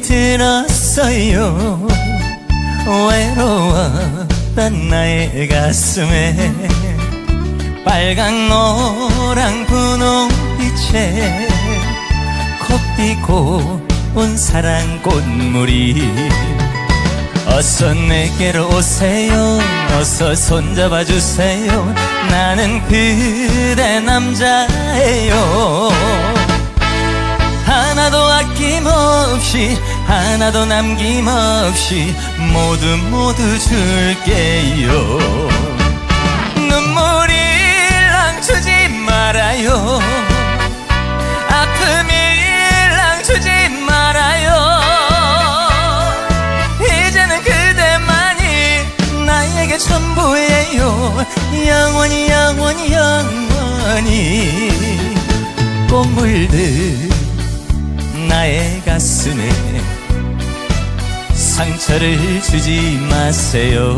들었어요. 외로웠던 나의 가슴에 빨강 노랑 분홍빛에 콧피고 온 사랑 꽃물이 어서 내게로 오세요. 어서 손잡아 주세요. 나는 그대 남자예요 없이 하나도 남김없이 모두 모두 줄게요. 눈물이 랑주지 말아요. 아픔이 랑주지 말아요. 이제는 그대만이 나에게 전부예요. 영원히 영원히 영원히 꽃물들 나의 가슴에 상처를 주지 마세요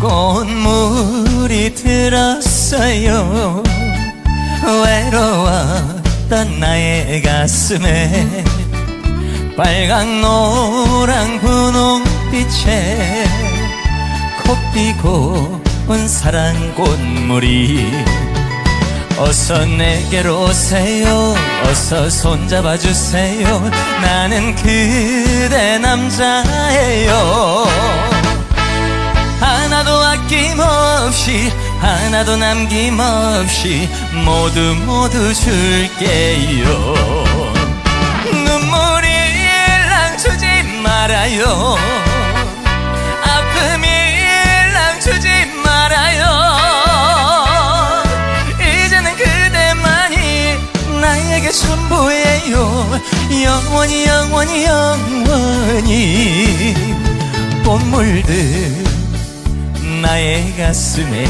꽃물이 들었어요. 외로웠던 나의 가슴에 빨강 노랑 분홍빛에 콧피고 온 사랑 꽃물이 어서 내게로 오세요. 어서 손잡아 주세요. 나는 그대 남자예요 아낌없이 하나도 남김없이 모두 모두 줄게요. 눈물이 랑주지 말아요. 아픔이 랑주지 말아요. 이제는 그대만이 나에게 전부예요. 영원히 영원히 영원히 꽃물들 나의 가슴에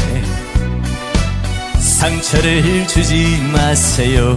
상처를 주지 마세요